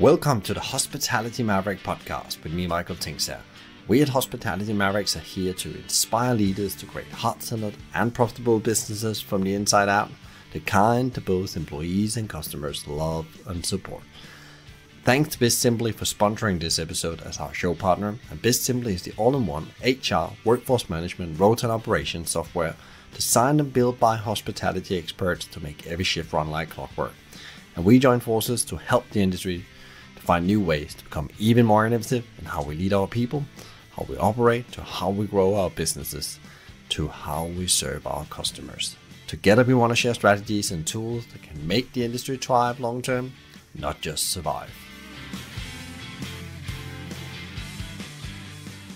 Welcome to the Hospitality Maverick podcast with me, Michael Tingsager. We at Hospitality Mavericks are here to inspire leaders to create heart-centered and profitable businesses from the inside out, the kind that both employees and customers love and support. Thanks to BizSimply for sponsoring this episode as our show partner. And BizSimply is the all-in-one HR, workforce management, road and operations software designed and built by hospitality experts to make every shift run like clockwork. And we join forces to help the industry find new ways to become even more innovative in how we lead our people, how we operate, to how we grow our businesses, to how we serve our customers. Together, we want to share strategies and tools that can make the industry thrive long term, not just survive.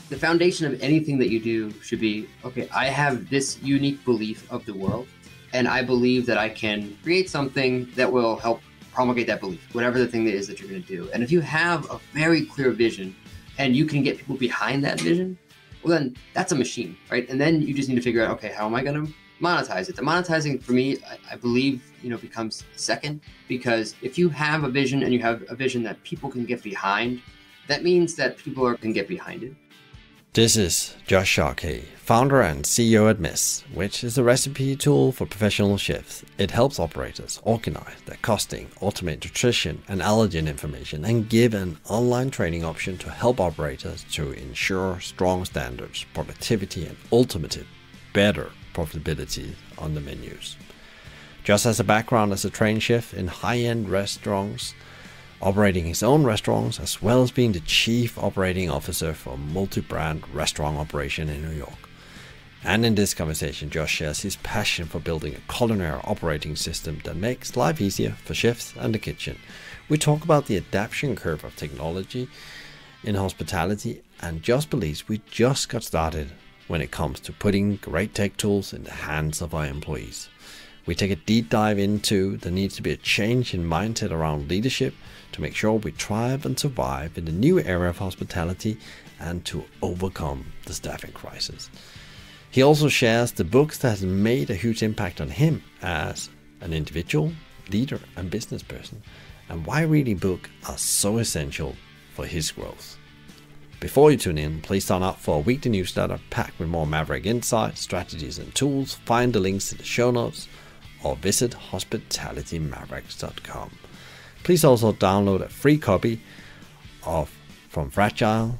the foundation of anything that you do should be okay, I have this unique belief of the world, and I believe that I can create something that will help promulgate that belief, whatever the thing that is that you're going to do. And if you have a very clear vision and you can get people behind that vision, well, then that's a machine, right? And then you just need to figure out, okay, how am I going to monetize it? The monetizing for me, I, I believe, you know, becomes second because if you have a vision and you have a vision that people can get behind, that means that people are, can get behind it this is Josh Sharkey, founder and CEO at Meez, which is a recipe tool for professional chefs. It helps operators organize their costing, automate nutrition and allergen information, and give an online training option to help operators to ensure strong standards, productivity, and ultimately better profitability on the menus. Just as a background as a trained chef in high-end restaurants operating his own restaurants as well as being the chief operating officer for multi-brand restaurant operation in New York. And in this conversation, Josh shares his passion for building a culinary operating system that makes life easier for chefs and the kitchen. We talk about the adaptation curve of technology in hospitality and Josh believes we just got started when it comes to putting great tech tools in the hands of our employees. We take a deep dive into the needs to be a change in mindset around leadership to make sure we thrive and survive in the new era of hospitality and to overcome the staffing crisis. He also shares the books that has made a huge impact on him as an individual, leader, and business person, and why reading books are so essential for his growth. Before you tune in, please sign up for a weekly newsletter packed with more Maverick insights, strategies, and tools. Find the links in the show notes or visit hospitalitymavericks.com. Please also download a free copy of From Fragile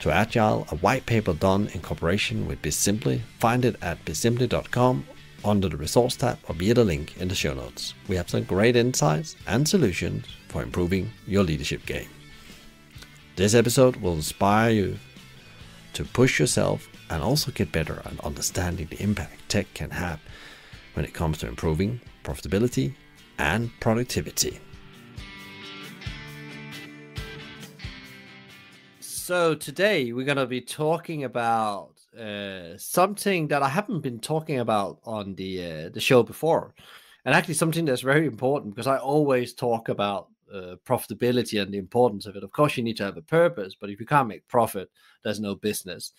to Agile, a white paper done in cooperation with BizSimply. Find it at bizsimply.com under the resource tab or via the link in the show notes. We have some great insights and solutions for improving your leadership game. This episode will inspire you to push yourself and also get better at understanding the impact tech can have when it comes to improving profitability and productivity. So today we're going to be talking about uh, something that I haven't been talking about on the uh, the show before, and actually something that's very important because I always talk about uh, profitability and the importance of it. Of course, you need to have a purpose, but if you can't make profit, there's no business.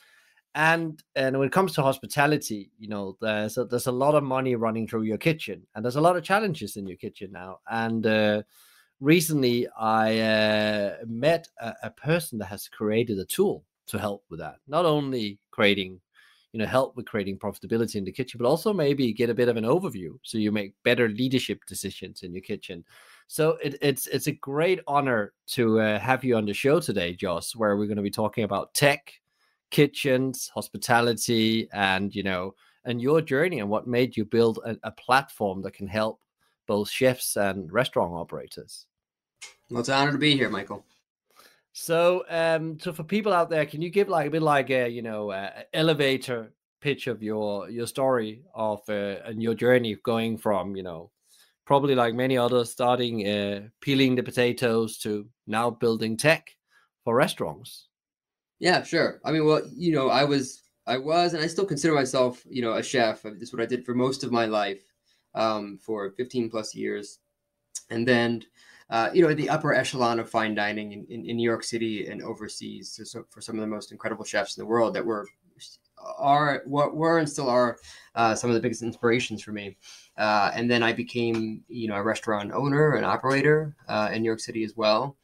And and when it comes to hospitality, you know, there's a, there's a lot of money running through your kitchen, and there's a lot of challenges in your kitchen now, and uh, recently I uh, met a, a, person that has created a tool to help with that. Not only creating, you know, help with creating profitability in the kitchen, but also maybe get a bit of an overview so you make better leadership decisions in your kitchen. So it, it's it's a great honor to uh, have you on the show today, Josh where we're going to be talking about tech, kitchens, hospitality, and you know, and your journey and what made you build a, a platform that can help both chefs and restaurant operators. Well, it's an honor to be here, Michael. So, um, so for people out there, can you give like a bit like a you know uh, elevator pitch of your your story of uh, and your journey going from you know probably like many others starting uh, peeling the potatoes to now building tech for restaurants. Yeah, sure. I mean, well, you know, I was I was and I still consider myself you know a chef. This is what I did for most of my life um, for 15 plus years. And then, uh, you know, the upper echelon of fine dining in, in, in New York City and overseas so, for some of the most incredible chefs in the world that were are what were and still are uh, some of the biggest inspirations for me. Uh, and then I became, you know, a restaurant owner and operator uh, in New York City as well.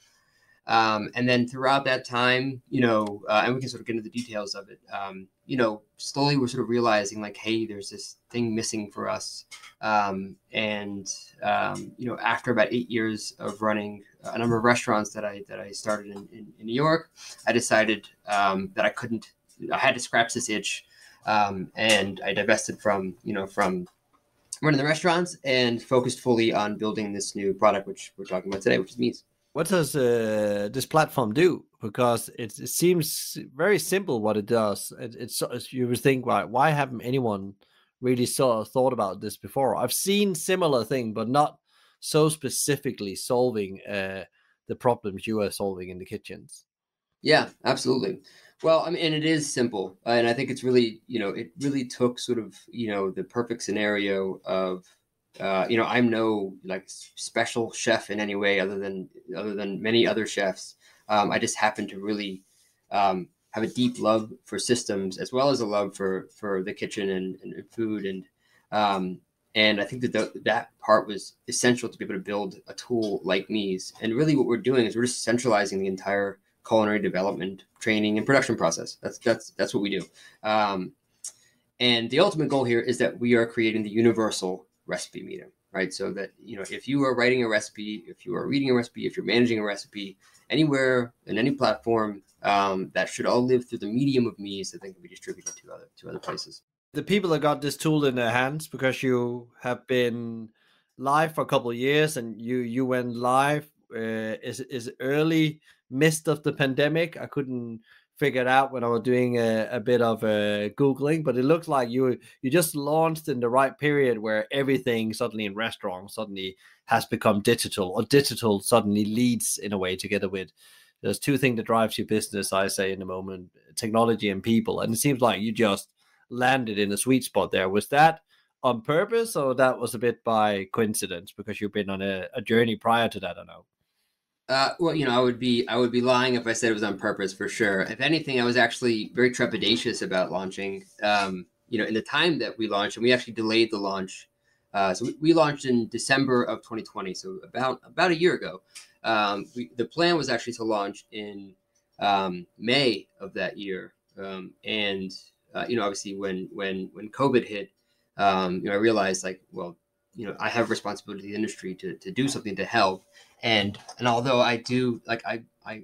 Um, and then throughout that time, you know, uh, and we can sort of get into the details of it. Um, you know, slowly we're sort of realizing like, hey, there's this thing missing for us. Um, and um, you know, after about eight years of running a number of restaurants that I that I started in, in, in New York, I decided um, that I couldn't. I had to scratch this itch, um, and I divested from you know from running the restaurants and focused fully on building this new product, which we're talking about today, which is Meez. What does uh, this platform do? Because it, it, seems very simple what it does. It, it's you would think, why why haven't anyone really sort of thought about this before? I've seen similar thing, but not so specifically solving uh, the problems you are solving in the kitchens. Yeah, absolutely. Well, I mean, and it is simple, and I think it's really, you know, it really took sort of, you know, the perfect scenario of uh, you know, I'm no like special chef in any way other than other than many other chefs. Um, I just happen to really um, have a deep love for systems as well as a love for for the kitchen and, and food and um, and I think that the, that part was essential to be able to build a tool like Meez. And really, what we're doing is we're just centralizing the entire culinary development, training, and production process. That's that's that's what we do. Um, and the ultimate goal here is that we are creating the universal recipe meter, right? So that, you know, if you are writing a recipe, if you are reading a recipe, if you're managing a recipe anywhere in any platform, um, that should all live through the medium of Meez that they can be distributed to other to other places. The people that got this tool in their hands because you have been live for a couple of years and you you went live uh, is is early midst of the pandemic. I couldn't figured out when I was doing a, a bit of uh, googling, but it looks like you you just launched in the right period where everything suddenly in restaurants suddenly has become digital, or digital suddenly leads in a way together with. There's two things that drives your business, I say in the moment: technology and people. And it seems like you just landed in a sweet spot there. Was that on purpose, or that was a bit by coincidence because you've been on a, a journey prior to that? I know. Uh, well, you know, I would be I would be lying if I said it was on purpose for sure. If anything, I was actually very trepidatious about launching. Um, you know, in the time that we launched, and we actually delayed the launch. Uh, so we, we, launched in December of 2020, so about about a year ago. Um, we, the plan was actually to launch in um, May of that year, um, and uh, you know, obviously when when when COVID hit, um, you know, I realized like, well, you know, I have responsibility to the industry to to do something to help and and although I do like I I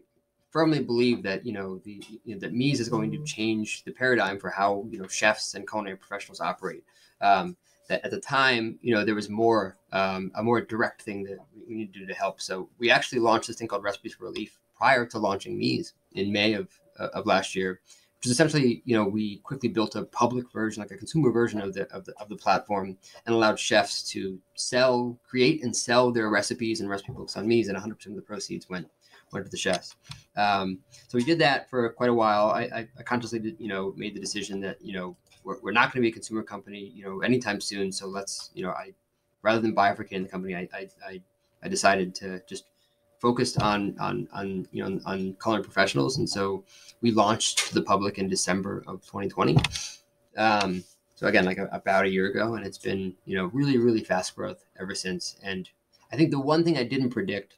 firmly believe that you know the you know, that Meez is going to change the paradigm for how you know chefs and culinary professionals operate. Um, that at the time you know there was more um, a more direct thing that we need to do to help. So we actually launched this thing called Recipes for Relief prior to launching Meez in May of of last year essentially, you know, we quickly built a public version, like a consumer version of the of the of the platform, and allowed chefs to sell, create, and sell their recipes and recipe books on Meez, and 100% of the proceeds went went to the chefs. Um, so we did that for quite a while. I, I, I consciously, did, you know, made the decision that you know we're, we're not going to be a consumer company, you know, anytime soon. So let's, you know, I rather than bifurcating the company, I, I, I decided to just focused on on on you know on culinary professionals, and so we launched to the public in December of 2020. Um, so again, like a, about a year ago, and it's been you know really really fast growth ever since. And I think the one thing I didn't predict,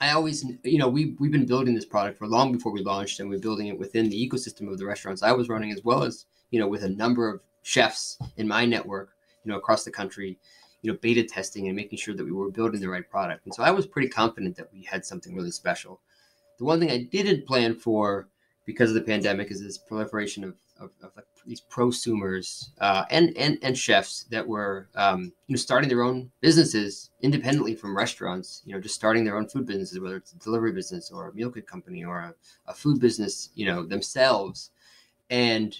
I always you know we we've been building this product for long before we launched, and we're building it within the ecosystem of the restaurants I was running, as well as you know with a number of chefs in my network, you know across the country you know, beta testing and making sure that we were building the right product. And so I was pretty confident that we had something really special. The one thing I didn't plan for because of the pandemic is this proliferation of, of, of like these prosumers uh, and, and and chefs that were um, you know starting their own businesses independently from restaurants. You know, just starting their own food businesses, whether it's a delivery business or a meal kit company or a, a food business. You know, themselves. And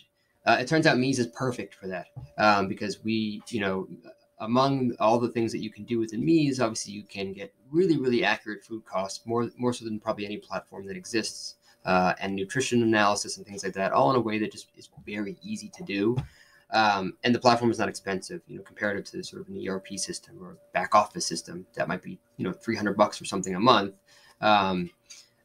uh, it turns out Meez is perfect for that um, because we, you know, among all the things that you can do within Meez, obviously you can get really, really accurate food costs, more more so than probably any platform that exists, uh, and nutrition analysis and things like that, all in a way that just is very easy to do. Um, and the platform is not expensive, you know, comparative to sort of an ERP system or back office system that might be, you know, 300 bucks or something a month um,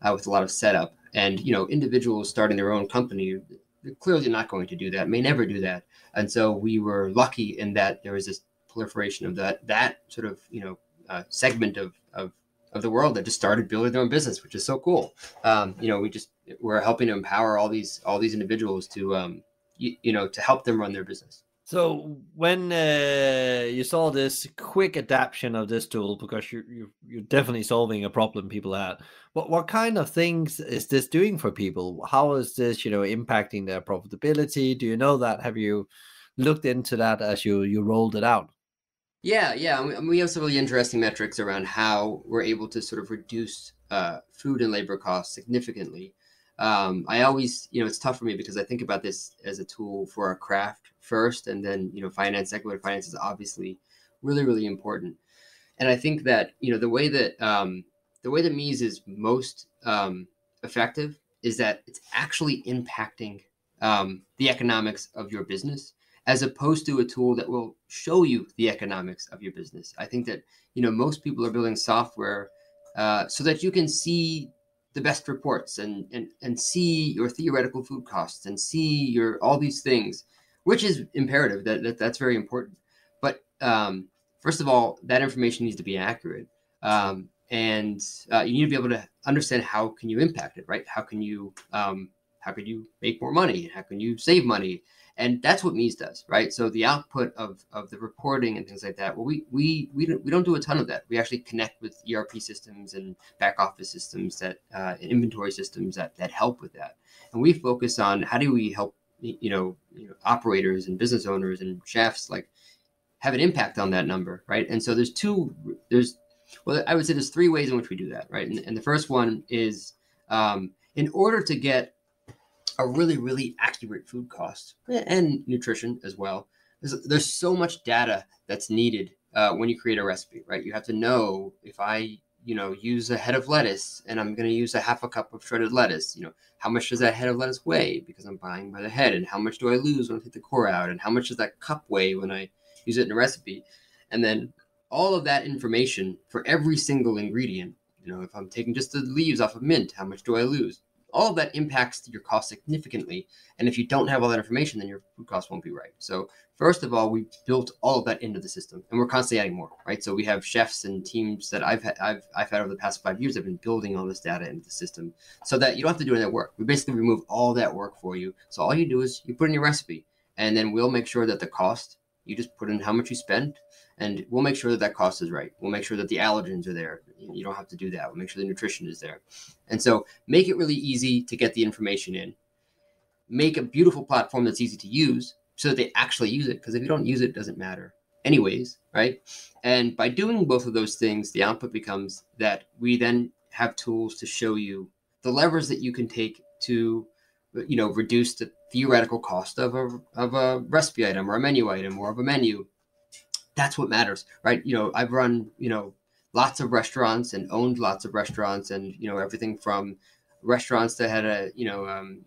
uh, with a lot of setup. And, you know, individuals starting their own company, they're clearly not going to do that, may never do that. And so we were lucky in that there was this proliferation of that that sort of you know uh, segment of, of of the world that just started building their own business, which is so cool. Um, you know, we just we're helping to empower all these all these individuals to um, you, you know to help them run their business. So when uh, you saw this quick adaptation of this tool, because you're, you're, you're definitely solving a problem people had, what what kind of things is this doing for people? How is this you know impacting their profitability? Do you know that? Have you looked into that as you you rolled it out? Yeah, yeah, we have some really interesting metrics around how we're able to sort of reduce uh, food and labor costs significantly. Um, I always, you know, it's tough for me because I think about this as a tool for our craft first, and then you know, finance, equity finance is obviously really, really important. And I think that you know the way that um, the way that Meez is most um, effective is that it's actually impacting um, the economics of your business as opposed to a tool that will show you the economics of your business. I think that you know most people are building software uh, so that you can see the best reports and and and see your theoretical food costs and see your all these things, which is imperative. That, that that's very important. But um, first of all, that information needs to be accurate. Um, and uh, you need to be able to understand how can you impact it, right? How can you um, how can you make more money? How can you save money? And that's what Meez does, right? So the output of, of the reporting and things like that. Well, we we we don't, we don't do a ton of that. We actually connect with ERP systems and back office systems that uh, inventory systems that that help with that. And we focus on how do we help you know, you know operators and business owners and chefs like have an impact on that number, right? And so there's two there's well I would say there's three ways in which we do that, right? And, and the first one is um, in order to get a really, really accurate food cost and nutrition as well. There's, there's so much data that's needed uh, when you create a recipe, right? You have to know if I, you know, use a head of lettuce and I'm going to use a half a cup of shredded lettuce, you know, how much does that head of lettuce weigh because I'm buying by the head and how much do I lose when I take the core out and how much does that cup weigh when I use it in a recipe? And then all of that information for every single ingredient, you know, if I'm taking just the leaves off of mint, how much do I lose? All of that impacts your cost significantly. And if you don't have all that information, then your food cost won't be right. So first of all, we built all of that into the system, and we're constantly adding more. Right. So we have chefs and teams that I've had, I've I've had over the past five years. have been building all this data into the system, so that you don't have to do any of that work. We basically remove all that work for you. So all you do is you put in your recipe, and then we'll make sure that the cost you just put in how much you spent and we'll make sure that that cost is right. We'll make sure that the allergens are there. You don't have to do that. We'll make sure the nutrition is there. And so make it really easy to get the information in. Make a beautiful platform that's easy to use so that they actually use it. Because if you don't use it, it doesn't matter anyways, right? And by doing both of those things, the output becomes that we then have tools to show you the levers that you can take to you know reduce the theoretical cost of a, of a recipe item or a menu item or of a menu that's what matters, right? You know, I've run, you know, lots of restaurants and owned lots of restaurants and, you know, everything from restaurants that had a, you know, um,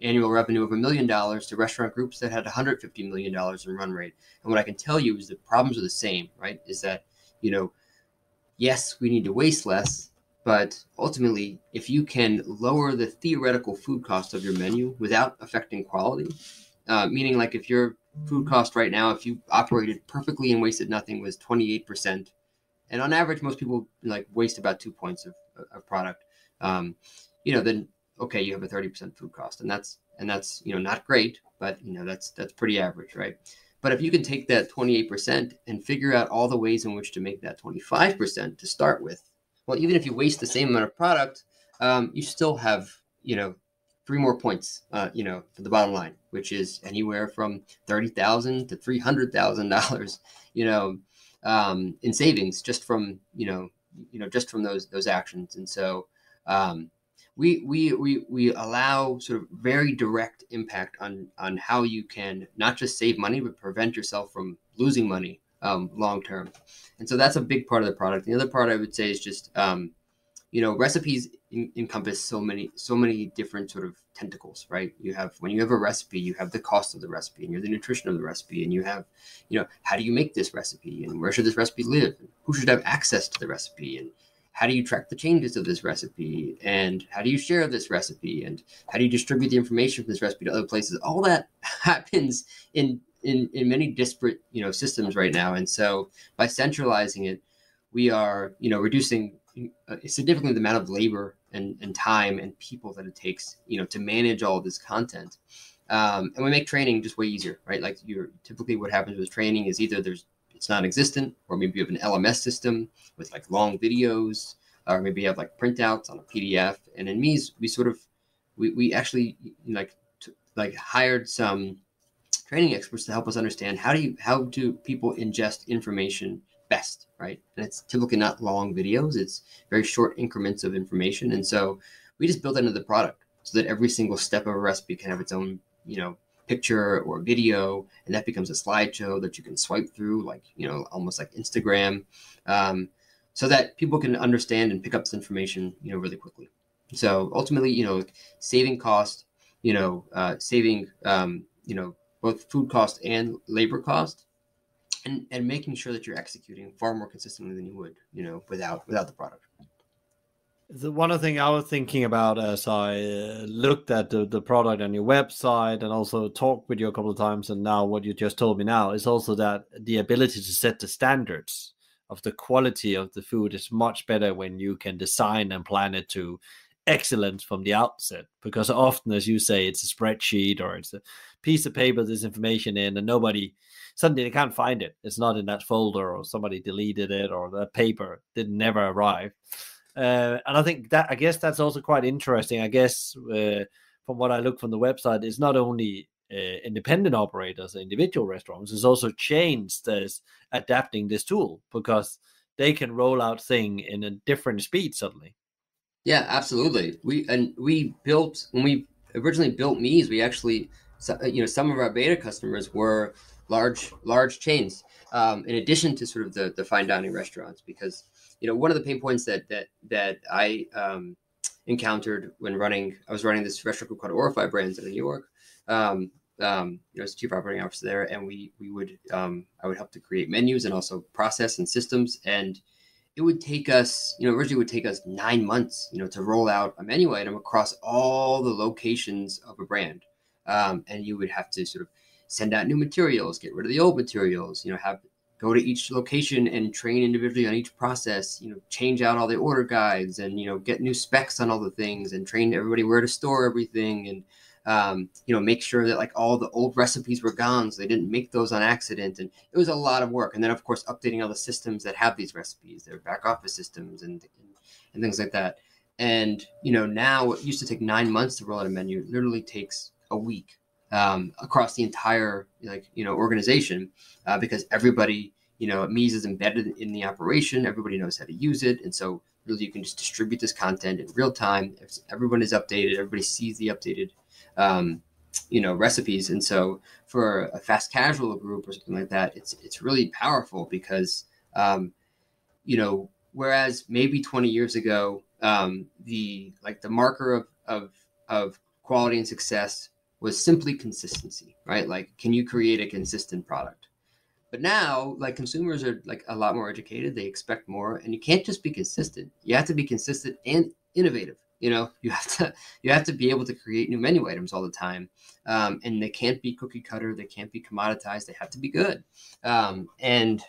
annual revenue of a million dollars to restaurant groups that had 150 million dollars in run rate. And what I can tell you is the problems are the same, right? Is that, you know, yes, we need to waste less, but ultimately, if you can lower the theoretical food cost of your menu without affecting quality, uh, meaning like if your food cost right now, if you operated perfectly and wasted nothing, was 28%. And on average, most people like waste about two points of, of product. Um, you know, then okay, you have a 30% food cost, and that's and that's you know not great, but you know that's that's pretty average, right? But if you can take that 28% and figure out all the ways in which to make that 25% to start with, well, even if you waste the same amount of product, um, you still have you know three more points, uh, you know, for the bottom line, which is anywhere from thirty thousand to three hundred thousand dollars, you know, um, in savings just from you know, you know, just from those those actions. And so um, we we we we allow sort of very direct impact on on how you can not just save money but prevent yourself from losing money um, long term. And so that's a big part of the product. The other part I would say is just um, you know recipes in, encompass so many so many different sort of tentacles right? You have when you have a recipe you have the cost of the recipe and you have the nutrition of the recipe and you have you know how do you make this recipe and where should this recipe live? And who should have access to the recipe and how do you track the changes of this recipe and how do you share this recipe and how do you distribute the information from this recipe to other places? All that happens in in, in many disparate you know systems right now. And so by centralizing it we are you know reducing uh, significantly the amount of labor and, and time and people that it takes, you know, to manage all this content. Um, and we make training just way easier, right? Like you're typically what happens with training is either there's it's non-existent, or maybe you have an LMS system with like long videos, or maybe you have like printouts on a PDF. And in Meez, we sort of we, we actually like t- like hired some training experts to help us understand how do you how do people ingest information best, right? And it's typically not long videos; it's very short increments of information. And so we just built it into the product so that every single step of a recipe can have its own, you know, picture or video, and that becomes a slideshow that you can swipe through, like you know, almost like Instagram, um, so that people can understand and pick up this information, you know, really quickly. So ultimately, you know, saving cost, you know, uh, saving, um, you know, both food cost and labor cost, and and making sure that you're executing far more consistently than you would, you know, without without the product. The one thing I was thinking about as I uh, looked at the, the product on your website and also talked with you a couple of times, and now what you just told me now is also that the ability to set the standards of the quality of the food is much better when you can design and plan it to excellence from the outset. Because often, as you say, it's a spreadsheet or it's a piece of paper, there's information in, and nobody suddenly they can't find it. It's not in that folder, or somebody deleted it, or the paper did never arrive. Uh, and I think that I guess that's also quite interesting. I guess uh, from what I look from the website, it's not only uh, independent operators, individual restaurants, it's also chains that's adapting this tool because they can roll out thing in a different speed suddenly. Yeah, absolutely. We and we built when we originally built Meez, we actually you know some of our beta customers were large large chains. Um, in addition to sort of the the fine dining restaurants, because you know, one of the pain points that that that I um, encountered when running, I was running this restaurant called Orify Brands in New York. Um, um, you know, as chief operating officer there, and we we would um, I would help to create menus and also process and systems, and it would take us, you know, originally would take us nine months, you know, to roll out a menu item across all the locations of a brand, um, and you would have to sort of send out new materials, get rid of the old materials, you know, have go to each location and train individually on each process you know change out all the order guides and you know get new specs on all the things and train everybody where to store everything and um, you know make sure that like all the old recipes were gone so they didn't make those on accident. And it was a lot of work. And then of course updating all the systems that have these recipes their back office systems and and, and things like that. And you know now it used to take nine months to roll out a menu. It literally takes a week um, across the entire like you know organization uh, because everybody you know Meez is embedded in the operation. Everybody knows how to use it, and so really you can just distribute this content in real time. If everyone is updated, everybody sees the updated um, you know recipes, and so for a fast casual group or something like that, it's it's really powerful because um, you know whereas maybe 20 years ago um, the like the marker of of of quality and success was simply consistency, right? Like, can you create a consistent product? But now, like consumers are like a lot more educated. They expect more, and you can't just be consistent. You have to be consistent and innovative. You know, you have to you have to be able to create new menu items all the time, um, and they can't be cookie cutter. They can't be commoditized. They have to be good. Um, and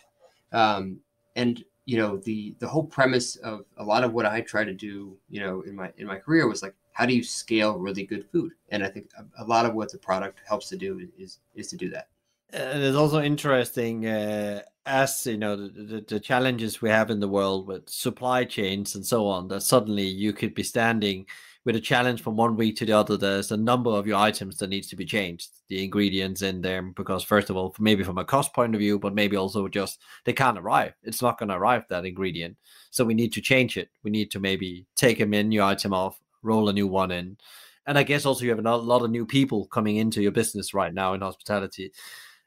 um, and you know the the whole premise of a lot of what I try to do, you know, in my in my career was like how do you scale really good food? And I think a, lot of what the product helps to do is is to do that. And it's also interesting uh, as you know the, the, the, challenges we have in the world with supply chains and so on. That suddenly you could be standing with a challenge from one week to the other. There's a number of your items that needs to be changed, the ingredients in there, because first of all, maybe from a cost point of view, but maybe also just they can't arrive. It's not going to arrive that ingredient, so we need to change it. We need to maybe take a menu item off, roll a new one in. And I guess also you have a lot of new people coming into your business right now in hospitality.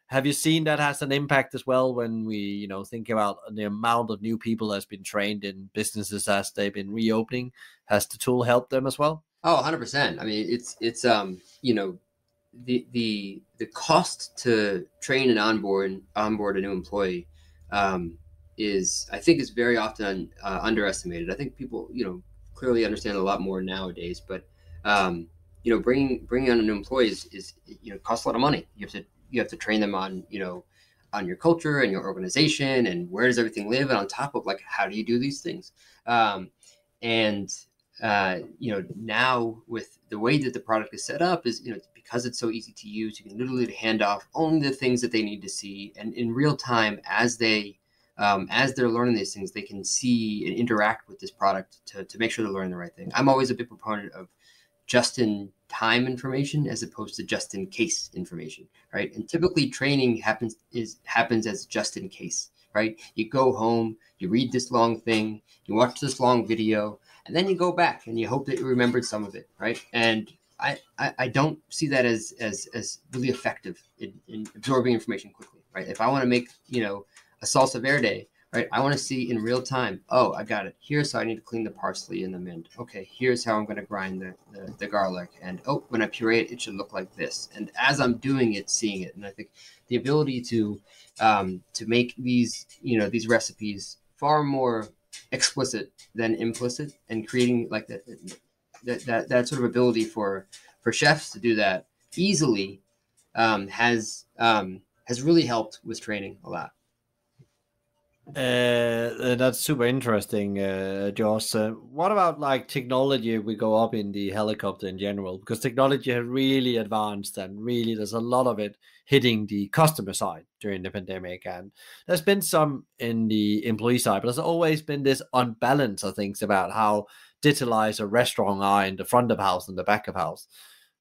Have you seen that has an impact as well when we, you know, think about the amount of new people that's been trained in businesses as they've been reopening? Has the tool helped them as well? Oh, 100%. I mean, it's it's um, you know, the the the cost to train and onboard onboard a new employee um, is I think is very often uh, underestimated. I think people, you know, clearly understand a lot more nowadays. But um, you know, bringing bringing on an employee is, is you know costs a lot of money. You have to you have to train them on you know on your culture and your organization and where does everything live and on top of like how do you do these things um, and uh, you know now with the way that the product is set up is you know because it's so easy to use you can literally hand off only the things that they need to see and in real time as they um, as they're learning these things they can see and interact with this product to, to make sure they're learning the right thing. I'm always a big proponent of just in time information as opposed to just in case information right? And typically training happens is happens as just in case right? You go home you read this long thing you watch this long video and then you go back and you hope that you remembered some of it right? And i i, don't see that as as as really effective in, in absorbing information quickly right? If i want to make you know a salsa verde right? I want to see in real time. Oh, I got it. Here's how I need to clean the parsley and the mint. Okay, here's how I'm going to grind the, the, the, garlic. And oh, when I puree it, it should look like this. And as I'm doing it, seeing it. And I think the ability to um, to make these you know these recipes far more explicit than implicit, and creating like that that that, that sort of ability for for chefs to do that easily um, has um, has really helped with training a lot. Uh, that's super interesting, uh, Josh. Uh, what about like technology? We go up in the helicopter in general because technology has really advanced and really there's a lot of it hitting the customer side during the pandemic. And there's been some in the employee side, but there's always been this unbalance of things about how digitalized a restaurant are in the front of house and the back of house.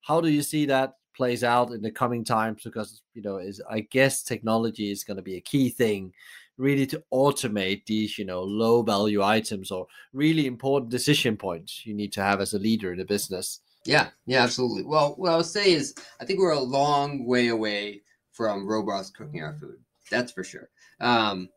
How do you see that plays out in the coming times? Because you know, is I guess technology is going to be a key thing really to automate these, you know, low value items or really important decision points you need to have as a leader in a business. Yeah, yeah, absolutely. Well, what I would say is I think we're a long way away from robots cooking our food. That's for sure. Um,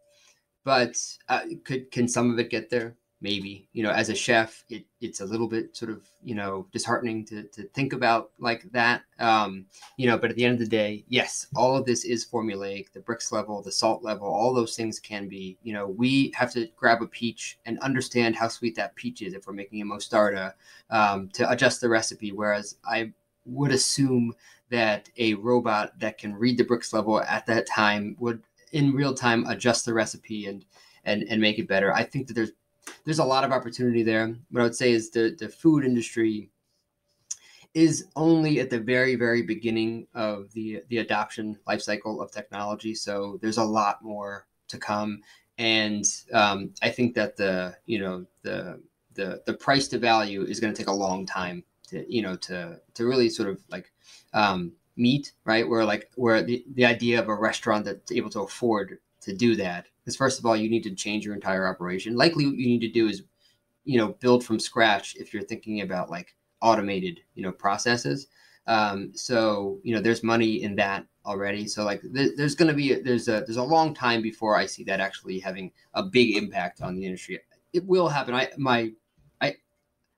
but uh, could can some of it get there? Maybe you know as a chef it, it's a little bit sort of you know disheartening to, to think about like that. Um, you know but at the end of the day yes all of this is formulaic the Brix level the salt level all those things can be you know we have to grab a peach and understand how sweet that peach is if we're making a mostarda um, to adjust the recipe. Whereas i would assume that a robot that can read the Brix level at that time would in real time adjust the recipe and and and make it better. I think that there's there's a lot of opportunity there. What I would say is the the food industry is only at the very very beginning of the the adoption life cycle of technology. So there's a lot more to come, and um, I think that the you know the the the price to value is going to take a long time to you know to to really sort of like um, meet right where like where the, the idea of a restaurant that's able to afford to do that because first of all you need to change your entire operation. Likely what you need to do is you know build from scratch if you're thinking about like automated you know processes. Um, so you know there's money in that already. So like th- there's going to be a, there's a there's a long time before i see that actually having a big impact on the industry. It will happen. I my i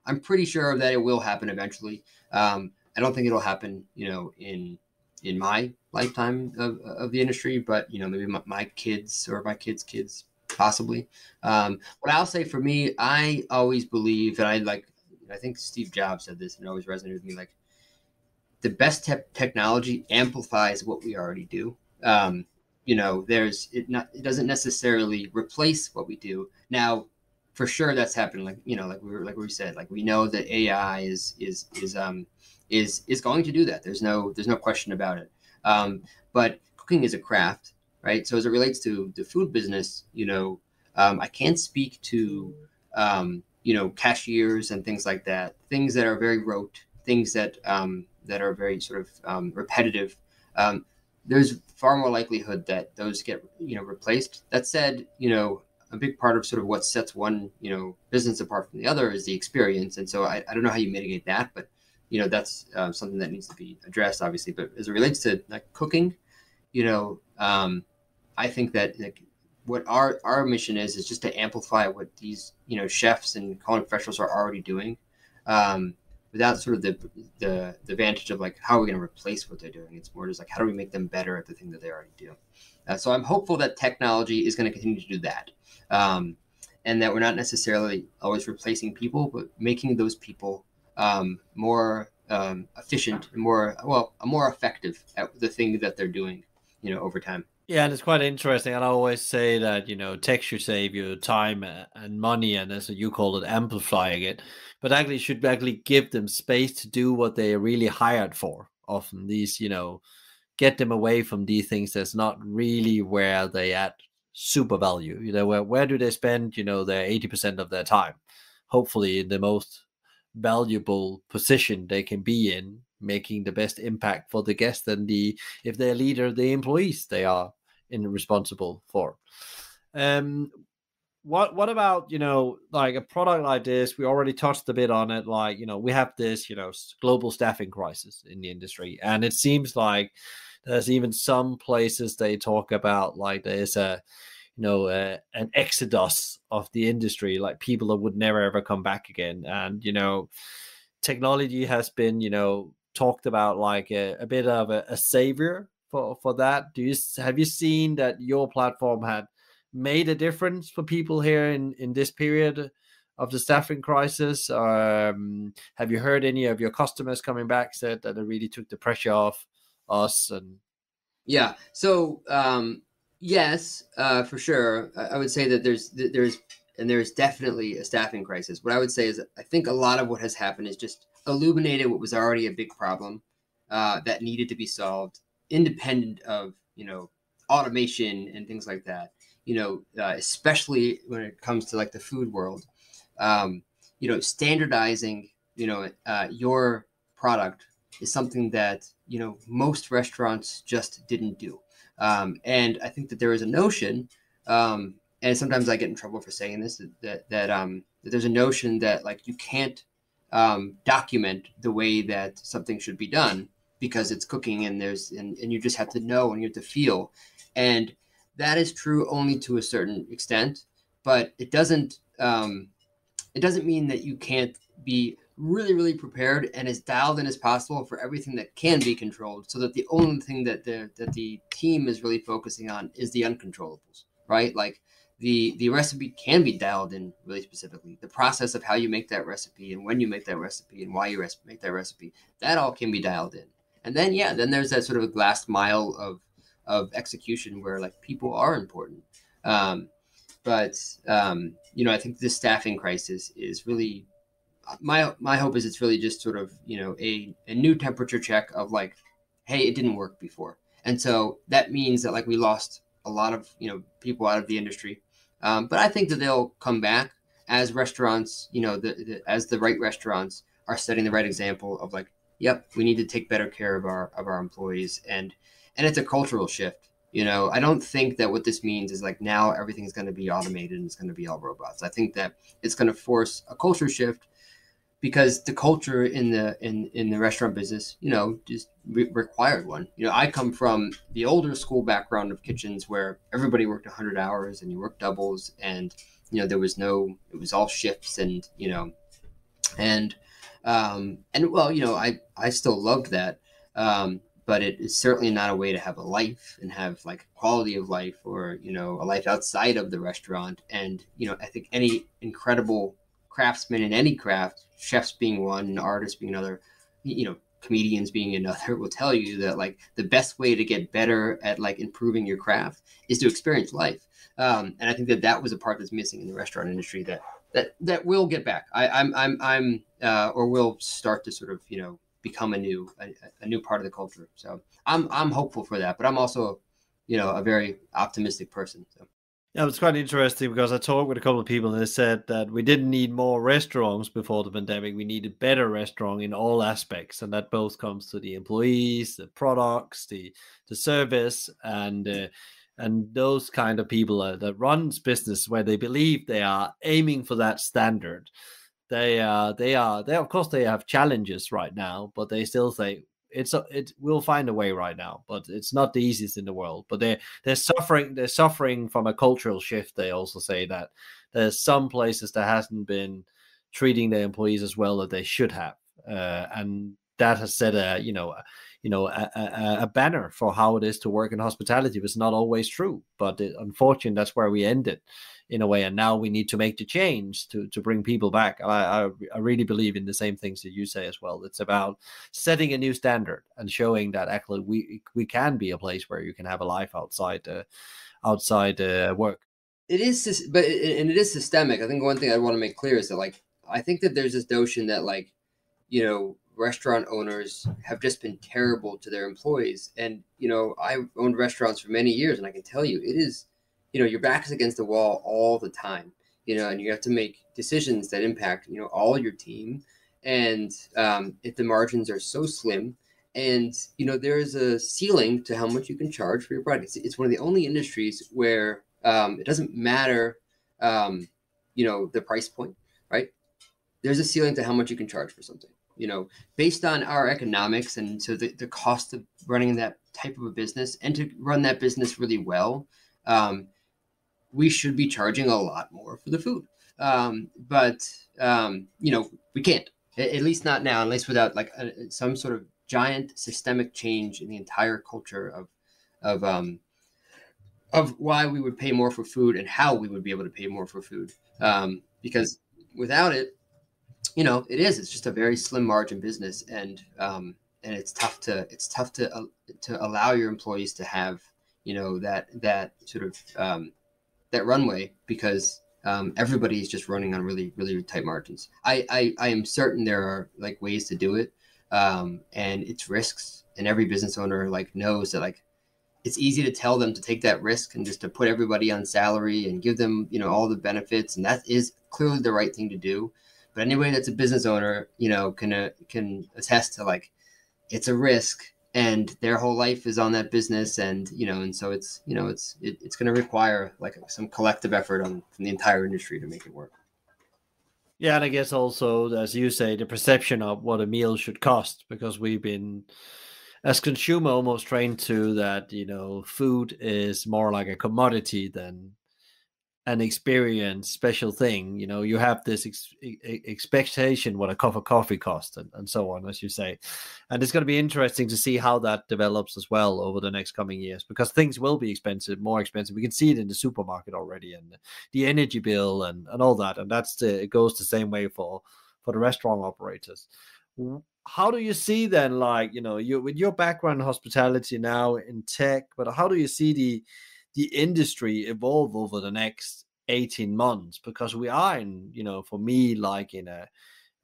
i'm pretty sure that it will happen eventually. Um, i don't think it'll happen you know in in my lifetime of, of the industry, but you know, maybe my, my kids or my kids' kids possibly. Um, what I'll say for me, I always believe, and I like, I think Steve Jobs said this and it always resonated with me like, the best te- technology amplifies what we already do. Um, you know, there's it not it doesn't necessarily replace what we do. Now, for sure that's happening. Like, you know, like we were like we said, like we know that AI is is is um is is going to do that. There's no there's no question about it. Um, but cooking is a craft, right? So as it relates to the food business, you know, um, I can't speak to um, you know cashiers and things like that. Things that are very rote, things that um, that are very sort of um, repetitive. Um, there's far more likelihood that those get you know replaced. That said, you know, a big part of sort of what sets one you know business apart from the other is the experience. And so I, I don't know how you mitigate that, but you know that's uh, something that needs to be addressed obviously but as it relates to like cooking you know um, i think that like what our our mission is is just to amplify what these you know chefs and culinary professionals are already doing um, without sort of the, the the advantage of like how are we going to replace what they're doing? It's more just like how do we make them better at the thing that they already do? Uh, so i'm hopeful that technology is going to continue to do that um, and that we're not necessarily always replacing people but making those people um, more um, efficient and more well more effective at the thing that they're doing you know over time Yeah, and it's quite interesting. And I always say that you know tech should save you time and money, and as you call it, amplifying it. But actually, should actually give them space to do what they are really hired for. Often these, you know, get them away from these things that's not really where they add super value. You know, where where do they spend? You know, their eighty percent of their time. Hopefully, in the most valuable position they can be in making the best impact for the guest and the if they're leader the employees they are in responsible for. Um, what what about you know like a product like this? We already touched a bit on it. Like you know we have this you know global staffing crisis in the industry, and it seems like there's even some places they talk about like there's a you know uh, an exodus of the industry, like people that would never ever come back again, and you know technology has been you know talked about like a, a bit of a, a savior for for that? Do you have you seen that your platform had made a difference for people here in in this period of the staffing crisis? Um, have you heard any of your customers coming back said that it really took the pressure off us? And yeah, so um, yes, uh, for sure, I, I would say that there's there's and there's definitely a staffing crisis. What I would say is I think a lot of what has happened is just illuminated what was already a big problem uh, that needed to be solved independent of you know automation and things like that. You know uh, especially when it comes to like the food world um, you know standardizing you know uh, your product is something that you know most restaurants just didn't do um, and i think that there is a notion um, and sometimes i get in trouble for saying this that that, that, um, that there's a notion that like you can't um, document the way that something should be done because it's cooking and there's and, and you just have to know and you have to feel. And that is true only to a certain extent but it doesn't um, it doesn't mean that you can't be really really prepared and as dialed in as possible for everything that can be controlled so that the only thing that the that the team is really focusing on is the uncontrollables right? Like the the recipe can be dialed in really specifically. The process of how you make that recipe and when you make that recipe and why you make that recipe that all can be dialed in. And then yeah then there's that sort of last mile of of execution where like people are important. Um, but um, you know i think this staffing crisis is really my my hope is it's really just sort of you know a, a new temperature check of like hey it didn't work before and so that means that like we lost a lot of you know people out of the industry um, but i think that they'll come back as restaurants you know the, the, as the right restaurants are setting the right example of like yep, we need to take better care of our of our employees and and it's a cultural shift. You know, I don't think that what this means is like now everything's going to be automated and it's going to be all robots. I think that it's going to force a culture shift because the culture in the in in the restaurant business, you know, just re- required one. You know, I come from the older school background of kitchens where everybody worked 100 hours and you worked doubles and you know there was no it was all shifts and you know and um, and well, you know, I I still loved that, um, but it is certainly not a way to have a life and have like quality of life or you know a life outside of the restaurant. And you know, I think any incredible craftsman in any craft, chefs being one, artists being another, you know, comedians being another will tell you that like the best way to get better at like improving your craft is to experience life um, and i think that that was a part that's missing in the restaurant industry that that that will get back. I, I'm I'm, I'm uh, or will start to sort of you know become a new a, a, new part of the culture. So I'm I'm hopeful for that, but I'm also you know a very optimistic person. So. Yeah, it's quite interesting because I talked with a couple of people and they said that we didn't need more restaurants before the pandemic. We needed better restaurant in all aspects, and that both comes to the employees, the products, the the service, and uh, and those kind of people uh, that runs business where they believe they are aiming for that standard they are they are they of course they have challenges right now but they still say it's a, it will find a way right now but it's not the easiest in the world but they're they're suffering they're suffering from a cultural shift they also say that there's some places that hasn't been treating their employees as well that they should have uh, and that has set a you know you know a, a, a, banner for how it is to work in hospitality was not always true but it, unfortunately that's where we ended in a way and now we need to make the change to to bring people back. I, I, I really believe in the same things that you say as well. It's about setting a new standard and showing that actually we we can be a place where you can have a life outside uh, outside uh, work. It is but and it is systemic. I think one thing i want to make clear is that like i think that there's this notion that like you know restaurant owners have just been terrible to their employees. And you know i owned restaurants for many years and i can tell you it is you know your back is against the wall all the time you know and you have to make decisions that impact you know all your team. And um, if the margins are so slim and you know there is a ceiling to how much you can charge for your product. It's, it's one of the only industries where um, it doesn't matter um, you know the price point right? There's a ceiling to how much you can charge for something you know based on our economics and so the, the cost of running that type of a business and to run that business really well um, we should be charging a lot more for the food. Um, but um, you know, we can't. At least not now, unless without like a, some sort of giant systemic change in the entire culture of of um, of why we would pay more for food and how we would be able to pay more for food. Um, because without it, you know, it is. It's just a very slim margin business, and um, and it's tough to it's tough to uh, to allow your employees to have you know that that sort of um, that runway because um, everybody is just running on really really tight margins. I, I I am certain there are like ways to do it, um, and it's risks, and every business owner like knows that like it's easy to tell them to take that risk and just to put everybody on salary and give them you know all the benefits, and that is clearly the right thing to do. But anybody that's a business owner, you know, can uh, can attest to like it's a risk and their whole life is on that business and you know and so it's you know it's it, it's going to require like some collective effort on from the entire industry to make it work. Yeah and i guess also as you say the perception of what a meal should cost because we've been as consumer almost trained to that you know food is more like a commodity than an experience special thing you know you have this ex- expectation what a cup of coffee costs and, and so on as you say. And it's going to be interesting to see how that develops as well over the next coming years because things will be expensive more expensive. We can see it in the supermarket already and the energy bill and, and all that and that's the, it goes the same way for for the restaurant operators. How do you see then like you know you with your background in hospitality now in tech but how do you see the the industry evolve over the next 18 months because we are in you know for me like in a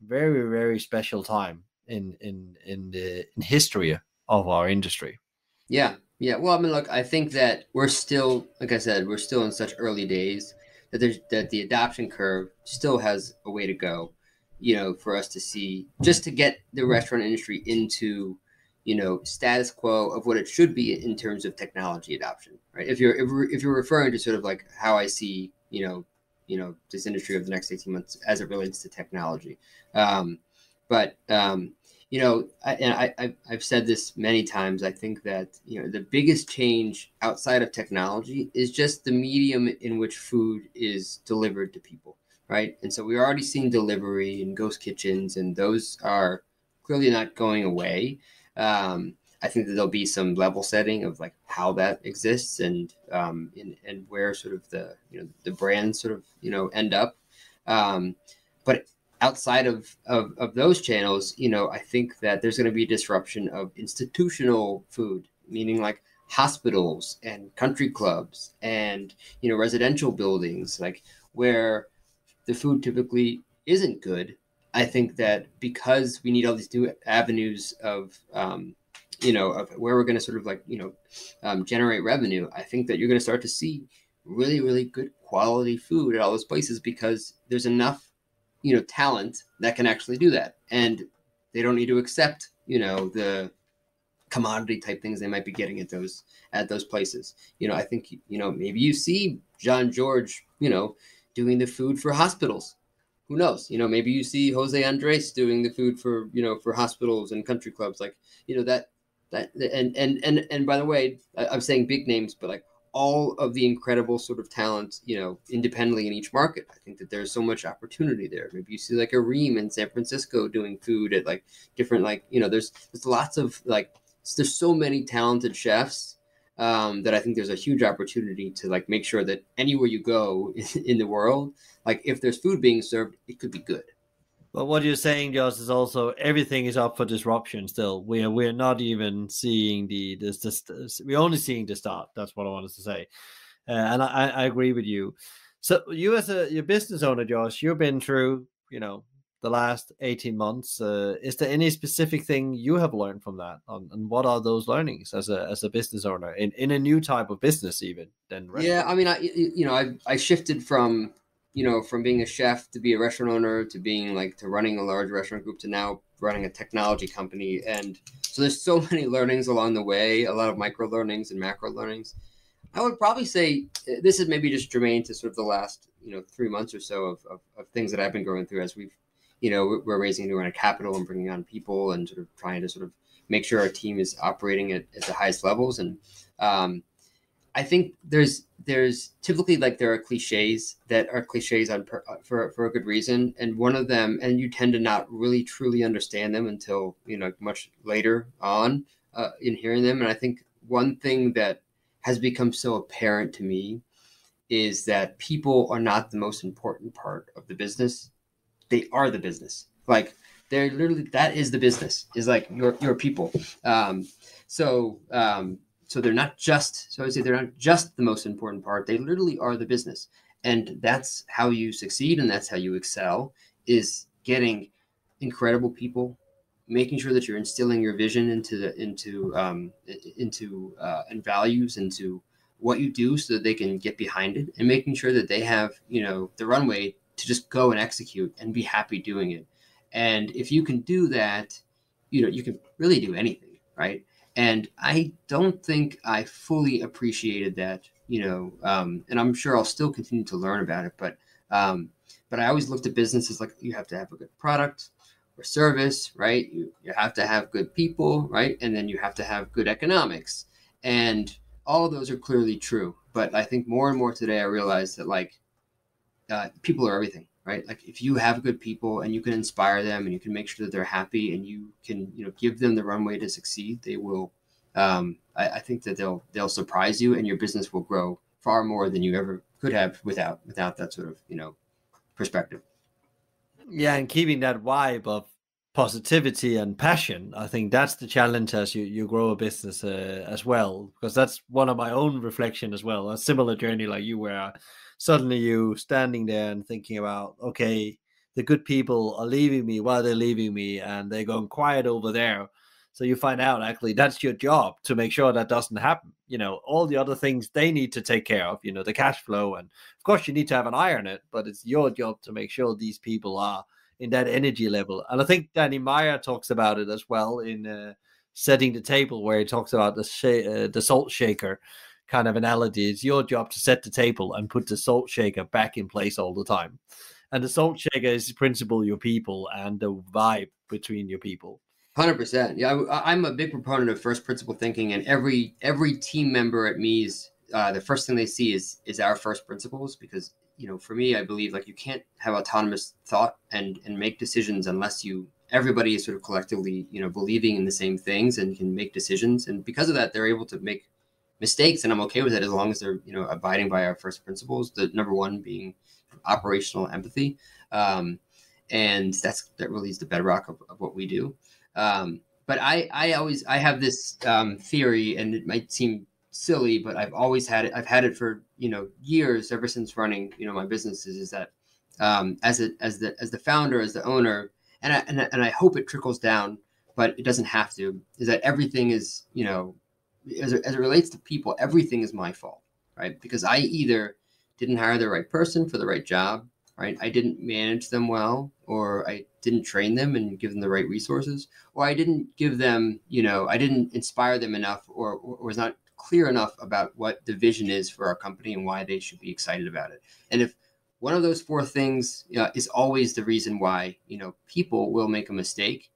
very very special time in in in the in history of our industry. Yeah yeah. Well i mean look i think that we're still like i said we're still in such early days that there's that the adoption curve still has a way to go you know for us to see just to get the restaurant industry into you know status quo of what it should be in terms of technology adoption right? If you're if, if you're referring to sort of like how i see you know you know this industry of the next 18 months as it relates to technology. Um, but um, you know I, and I, i've said this many times i think that you know the biggest change outside of technology is just the medium in which food is delivered to people right? And so we're already seeing delivery and ghost kitchens and those are clearly not going away um, I think that there'll be some level setting of like how that exists and um, and, and where sort of the you know the brands sort of you know end up. Um, but outside of, of of those channels, you know, I think that there's going to be a disruption of institutional food, meaning like hospitals and country clubs and you know residential buildings, like where the food typically isn't good I think that because we need all these new avenues of, um, you know, of where we're going to sort of like, you know, um, generate revenue, I think that you're going to start to see really, really good quality food at all those places because there's enough, you know, talent that can actually do that. And they don't need to accept, you know, the commodity type things they might be getting at those at those places. You know, I think you know maybe you see Jean-Georges, you know, doing the food for hospitals who knows? You know, maybe you see Jose Andres doing the food for you know for hospitals and country clubs, like you know that that and and and and by the way, I'm saying big names, but like all of the incredible sort of talent, you know, independently in each market. I think that there's so much opportunity there. Maybe you see like a Reem in San Francisco doing food at like different like you know there's there's lots of like there's so many talented chefs um, that I think there's a huge opportunity to like make sure that anywhere you go in the world, like if there's food being served, it could be good. But what you're saying, Josh, is also everything is up for disruption. Still, we're we're not even seeing the this, this, this we're only seeing the start. That's what I wanted to say, uh, and I, I agree with you. So you as a your business owner, Josh, you've been through you know the last 18 months uh, is there any specific thing you have learned from that? And what are those learnings as a as a business owner in, in a new type of business even then yeah i mean i you know i i shifted from you know from being a chef to be a restaurant owner to being like to running a large restaurant group to now running a technology company. And so there's so many learnings along the way a lot of micro learnings and macro learnings. I would probably say uh, this is maybe just germane to sort of the last you know three months or so of, of, of things that i've been going through as we've you know we're raising a new round of capital and bringing on people and sort of trying to sort of make sure our team is operating at, at the highest levels. And um, i think there's there's typically like there are cliches that are cliches on per, for, for a good reason. And one of them and you tend to not really truly understand them until you know much later on uh, in hearing them. And i think one thing that has become so apparent to me is that people are not the most important part of the business they are the business. Like they're literally that is the business. Is like your your people. Um, so um, so they're not just so I would say they're not just the most important part. They literally are the business, and that's how you succeed, and that's how you excel. Is getting incredible people, making sure that you're instilling your vision into the into um, into uh, and values into what you do so that they can get behind it and making sure that they have you know the runway to just go and execute and be happy doing it. And if you can do that, you know, you can really do anything, right? And I don't think I fully appreciated that, you know, um, and I'm sure I'll still continue to learn about it, but um, but I always looked at businesses like you have to have a good product or service, right? You, you have to have good people, right? And then you have to have good economics. And all of those are clearly true. But I think more and more today I realize that like uh, people are everything, right? Like if you have good people and you can inspire them and you can make sure that they're happy and you can, you know, give them the runway to succeed, they will. Um, I, I think that they'll they'll surprise you and your business will grow far more than you ever could have without without that sort of you know perspective. Yeah, and keeping that vibe of positivity and passion i think that's the challenge as you, you grow a business uh, as well because that's one of my own reflection as well a similar journey like you where suddenly you standing there and thinking about, okay, the good people are leaving me while they're leaving me and they're going quiet over there. So you find out actually that's your job to make sure that doesn't happen. You know, all the other things they need to take care of, you know, the cash flow. And of course, you need to have an eye on it, but it's your job to make sure these people are in that energy level. And I think Danny Meyer talks about it as well in uh, setting the table, where he talks about the, sh- uh, the salt shaker kind of analogy. It's your job to set the table and put the salt shaker back in place all the time. And the salt shaker is the principle your people and the vibe between your people. Hundred percent. Yeah, I, am a big proponent of first principle thinking, and every every team member at Meez, uh, the first thing they see is is our first principles because you know for me, I believe like you can't have autonomous thought and and make decisions unless you everybody is sort of collectively you know believing in the same things and can make decisions, and because of that, they're able to make mistakes, and I'm okay with it as long as they're you know abiding by our first principles. The number one being operational empathy, um, and that's that really is the bedrock of, of what we do. Um, but I I always I have this um, theory, and it might seem silly, but I've always had it. I've had it for you know years, ever since running you know my businesses. Is that um, as a as the as the founder, as the owner, and I, and I, and I hope it trickles down, but it doesn't have to. Is that everything is you know as it, as it relates to people, everything is my fault, right? Because I either didn't hire the right person for the right job, right? I didn't manage them well, or I didn't train them and give them the right resources, or I didn't give them, you know, I didn't inspire them enough, or, or was not clear enough about what the vision is for our company and why they should be excited about it. And if one of those four things is always the reason why, you know, people will make a mistake,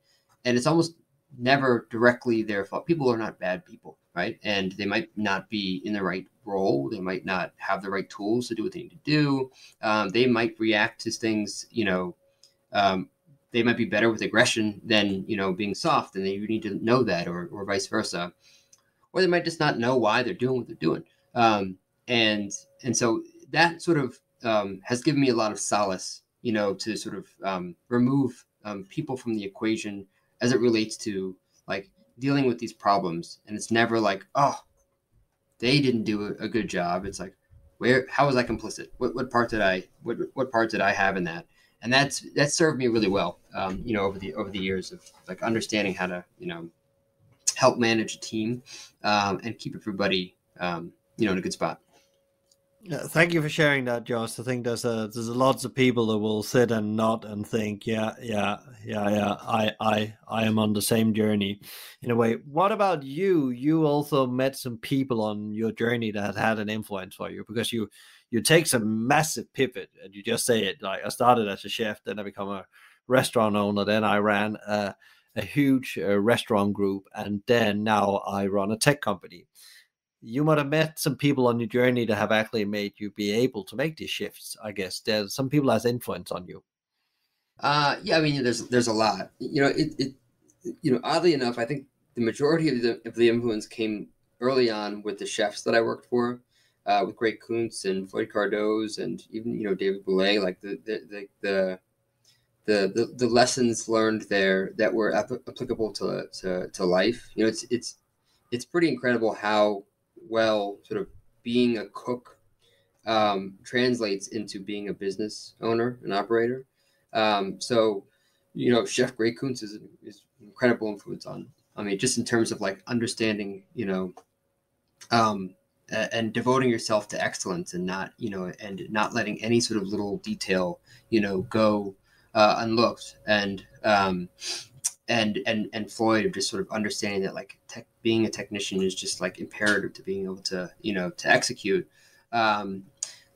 and it's almost never directly their fault. People are not bad people right? And they might not be in the right role. They might not have the right tools to do what they need to do. Um, they might react to things, you know, um, they might be better with aggression than, you know, being soft. And you need to know that or, or vice versa. or they might just not know why they're doing what they're doing. Um, and and so that sort of um, has given me a lot of solace, you know, to sort of um, remove um, people from the equation as it relates to like dealing with these problems. And it's never like, oh, they didn't do a, good job. It's like, where, how was I complicit? What, what part did I, what, what part did I have in that? And that's, that served me really well, um, you know, over the, over the years of like understanding how to, you know, help manage a team um, and keep everybody, um, you know, in a good spot. Thank you for sharing that, Josh. I think there's a there's a lots of people that will sit and nod and think, yeah, yeah, yeah, yeah. I I I am on the same journey, in a way. What about you? You also met some people on your journey that had an influence for you because you you take some massive pivot and you just say it like I started as a chef, then I become a restaurant owner, then I ran a, a huge uh, restaurant group, and then now I run a tech company you might have met some people on your journey that have actually made you be able to make these shifts. I guess there's some people has influence on you. Uh, yeah, I mean, there's there's a lot. You know, it, it you know, oddly enough, I think the majority of the of the influence came early on with the chefs that I worked for, uh, with Gray Kunz and Floyd Cardoz and even you know David Bouley. Like the the the, the the, the, the lessons learned there that were ap- applicable to, to, to life. You know, it's it's it's pretty incredible how well sort of being a cook um, translates into being a business owner and operator. Um, so, you know, Chef Gray Kunz is, is incredible influence on, I mean, just in terms of like understanding, you know, um, and devoting yourself to excellence and not, you know, and not letting any sort of little detail, you know, go uh, unlooked. And, um, and and and Floyd of just sort of understanding that like tech, being a technician is just like imperative to being able to you know to execute. Um,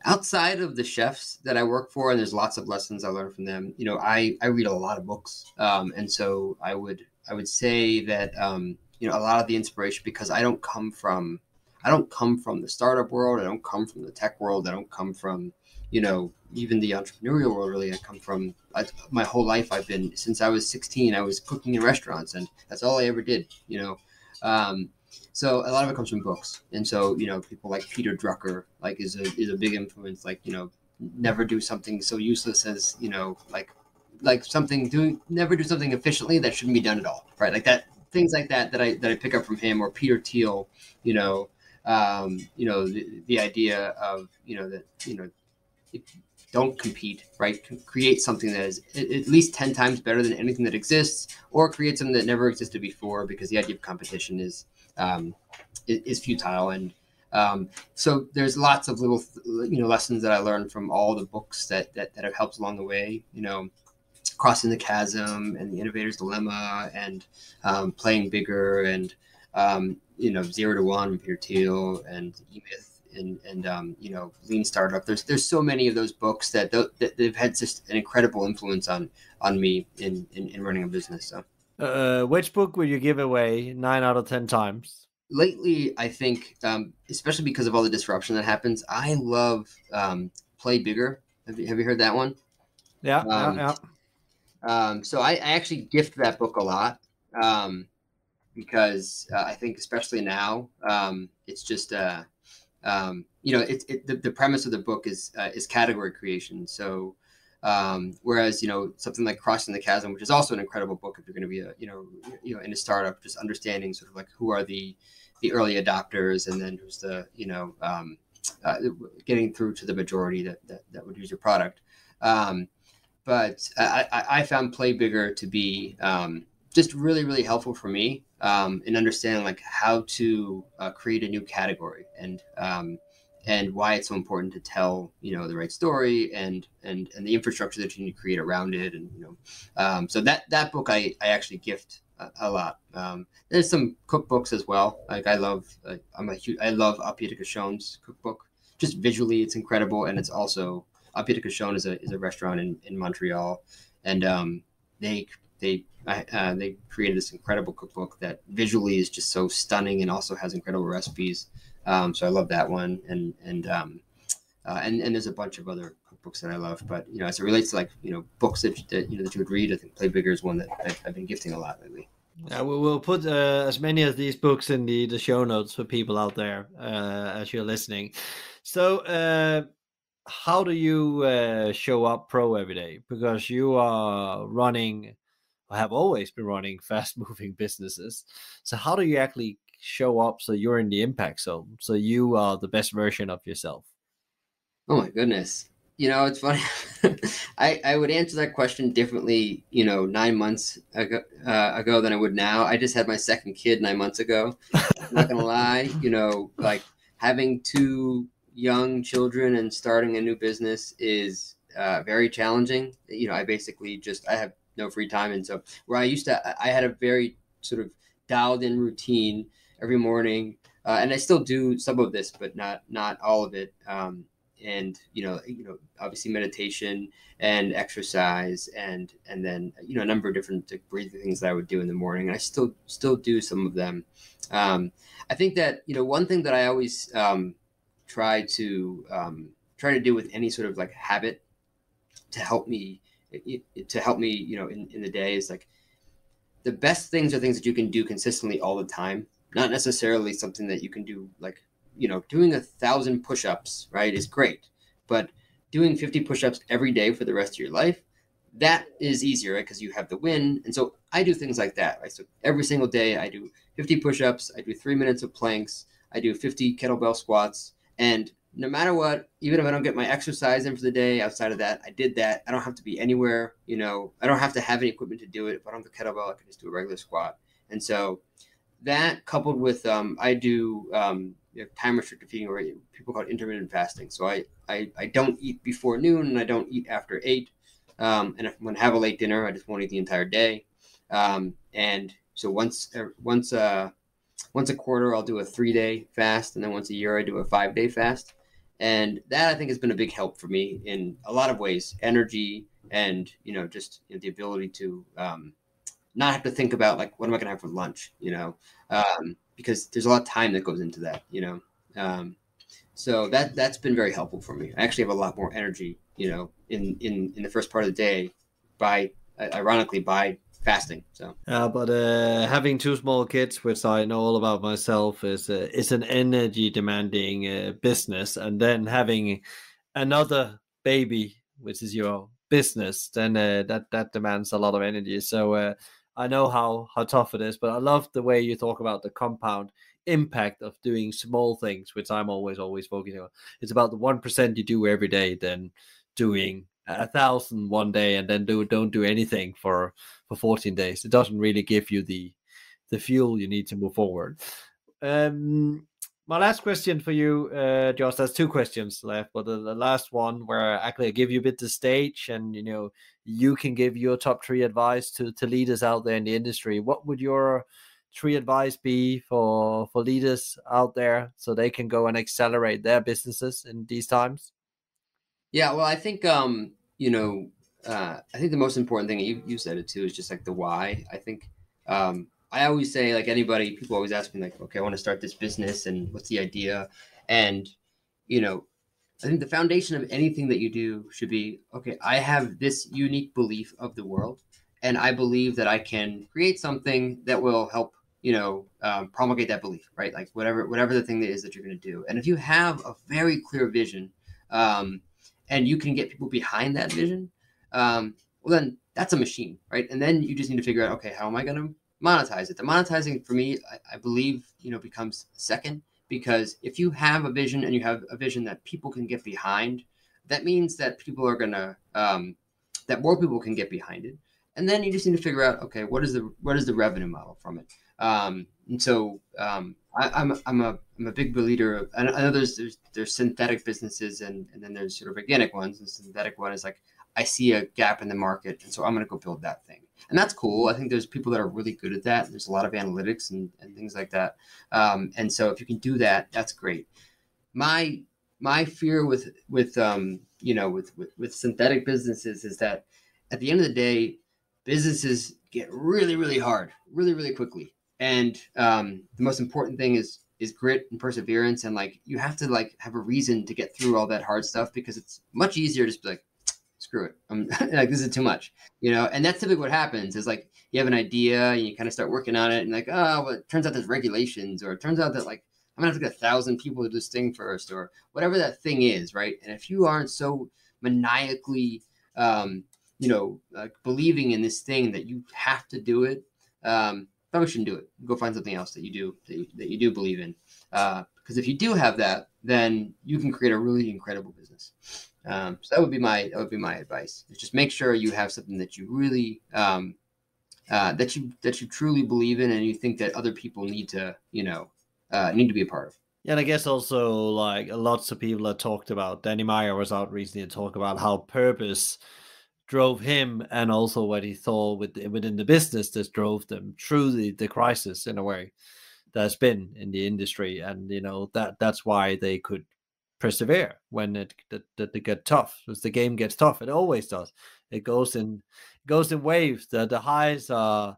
outside of the chefs that I work for, and there's lots of lessons I learned from them. You know, I I read a lot of books, um, and so I would I would say that um, you know a lot of the inspiration because I don't come from I don't come from the startup world. I don't come from the tech world. I don't come from you know even the entrepreneurial world really i come from I, my whole life i've been since i was 16 i was cooking in restaurants and that's all i ever did you know. Um, so a lot of it comes from books. And so you know people like peter drucker like is a is a big influence like you know never do something so useless as you know like like something doing never do something efficiently that shouldn't be done at all right? Like that things like that that i that i pick up from him or peter thiel you know um, you know the, the idea of you know that you know don't compete, right? Create something that is at least 10 times better than anything that exists, or create something that never existed before because the idea of competition is um, is futile. And um, so there's lots of little, you know, lessons that I learned from all the books that, that, that have helped along the way, you know, Crossing the Chasm and The Innovator's Dilemma and um, Playing Bigger and, um, you know, Zero to One, Peter Thiel and E-Myth and and um, you know lean startup. There's there's so many of those books that, th- that they've had just an incredible influence on on me in in, in running a business so. Uh, which book would you give away nine out of ten times? Lately i think um, especially because of all the disruption that happens i love um, play bigger. Have you, have you heard that one? Yeah yeah, um, yeah. Um, so I, I, actually gift that book a lot um, because uh, I think especially now um, it's just uh, um, you know, it, it, the, the premise of the book is uh, is category creation. So, um, whereas you know something like Crossing the Chasm, which is also an incredible book if you're going to be a you know you know in a startup, just understanding sort of like who are the the early adopters, and then who's the you know um, uh, getting through to the majority that that, that would use your product. Um, but I, I, found Play Bigger to be um, just really really helpful for me um, in understanding like how to uh, create a new category and um, and why it's so important to tell you know the right story and and and the infrastructure that you need to create around it and you know um, so that that book I, I actually gift a, a lot. Um, there's some cookbooks as well. Like I love uh, I'm a huge I love Au Pied de Cochon's cookbook. Just visually it's incredible and it's also Au Pied de Cochon is a is a restaurant in, in Montreal. And um, they they uh, they created this incredible cookbook that visually is just so stunning and also has incredible recipes. Um, so I love that one, and and um, uh, and and there's a bunch of other cookbooks that I love. But you know, as it relates to like you know books that, that you know that you would read, I think Play Bigger is one that I've, I've been gifting a lot lately. Yeah, we will put uh, as many of these books in the, the show notes for people out there uh, as you're listening. So, uh, how do you uh, show up pro every day? Because you are running, have always been running fast moving businesses. So, how do you actually show up so you're in the impact zone? So, you are the best version of yourself? Oh, my goodness. You know, it's funny. I, I would answer that question differently, you know, nine months ago, uh, ago than I would now. I just had my second kid nine months ago. I'm not going to lie, you know, like having two young children and starting a new business is uh, very challenging. You know, I basically just I have no free time, and so where I used to, I had a very sort of dialed in routine every morning, uh, and I still do some of this, but not not all of it. Um, and you know, you know, obviously meditation and exercise, and and then you know a number of different like, breathing things that I would do in the morning. And I still still do some of them. Um, I think that you know one thing that I always um, try to um, try to do with any sort of like habit to help me to help me you know in, in the day is like the best things are things that you can do consistently all the time. Not necessarily something that you can do like you know doing a thousand push-ups right is great. But doing 50 push-ups every day for the rest of your life that is easier right because you have the win and so i do things like that right? So every single day i do 50 push-ups i do three minutes of planks i do 50 kettlebell squats and no matter what, even if I don't get my exercise in for the day, outside of that, I did that. I don't have to be anywhere. You know, I don't have to have any equipment to do it. If I don't have the kettlebell, I can just do a regular squat. And so that coupled with um, I do um, you know, time restricted feeding, or people call it intermittent fasting. So I, I, I don't eat before noon and I don't eat after eight. Um, and if I'm to have a late dinner, I just won't eat the entire day. Um, and so once, er, once, uh, once a quarter I'll do a three day fast, and then once a year I do a five day fast. And that I think has been a big help for me in a lot of ways, energy and you know just you know, the ability to um, not have to think about like what am I going to have for lunch, you know, um, because there's a lot of time that goes into that, you know. Um, so that that's been very helpful for me. I actually have a lot more energy, you know, in in in the first part of the day by ironically by fasting. So yeah, but uh, having two small kids, which I know all about myself, is uh, is an energy demanding uh, business, and then having another baby, which is your business, then uh, that that demands a lot of energy. So uh, I know how how tough it is, but I love the way you talk about the compound impact of doing small things, which I'm always always focusing on. It's about the one percent you do every day, then doing a thousand one day and then do don't do anything for for 14 days. It doesn't really give you the the fuel you need to move forward. Um my last question for you uh josh there's two questions left but the, the last one where actually i give you a bit the stage and you know you can give your top three advice to to leaders out there in the industry. What would your three advice be for for leaders out there so they can go and accelerate their businesses in these times yeah, well, I think um, you know, uh, I think the most important thing you you said it too is just like the why. I think um, I always say like anybody, people always ask me like, okay, I want to start this business, and what's the idea? And you know, I think the foundation of anything that you do should be okay. I have this unique belief of the world, and I believe that I can create something that will help you know um, promulgate that belief, right? Like whatever whatever the thing that is that you're going to do. And if you have a very clear vision. Um, and you can get people behind that vision, um, well, then that's a machine, right? And then you just need to figure out, okay, how am I going to monetize it? The monetizing for me, I, I believe, you know, becomes second because if you have a vision and you have a vision that people can get behind, that means that people are going to, um, that more people can get behind it. And then you just need to figure out, okay, what is the what is the revenue model from it? Um, and so um, I, am I'm, I'm a I'm a big believer of. I know there's there's, there's synthetic businesses and and then there's sort of organic ones. And synthetic one is like I see a gap in the market, and so I'm going to go build that thing, and that's cool. I think there's people that are really good at that. There's a lot of analytics and, and things like that, um, and so if you can do that, that's great. My my fear with with um, you know with, with with synthetic businesses is that at the end of the day, businesses get really really hard, really really quickly and um, the most important thing is is grit and perseverance and like you have to like have a reason to get through all that hard stuff because it's much easier to just be like screw it. I'm like, this is too much, you know. And that's typically what happens. Is like you have an idea and you kind of start working on it, and like, oh, well, it turns out there's regulations, or it turns out that like I'm gonna have to get a thousand people to do this thing first, or whatever that thing is, right? And if you aren't so maniacally, um, you know, uh, believing in this thing that you have to do it, um, probably shouldn't do it. Go find something else that you do that you, that you do believe in. Because uh, if you do have that, then you can create a really incredible business. Um, so that would be my that would be my advice. Is just make sure you have something that you really um, uh, that you that you truly believe in, and you think that other people need to you know uh, need to be a part of. Yeah, and I guess also like lots of people have talked about. Danny Meyer was out recently to talk about how purpose drove him, and also what he saw with, within the business that drove them through the, the crisis in a way that's been in the industry, and you know that that's why they could persevere when it that, that they get tough. As the game gets tough, it always does. It goes in goes in waves. The the highs are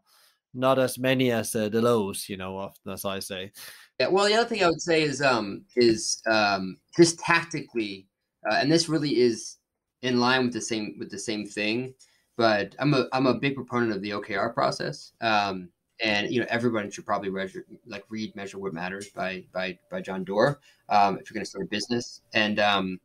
not as many as uh, the lows, you know, often as I say. Yeah. Well, the other thing I would say is um is um just tactically, uh, and this really is in line with the same with the same thing. But I'm a I'm a big proponent of the OKR process. Um, and you know everybody should probably measure like read measure what matters by by by john doerr um, if you're going to start a business and um,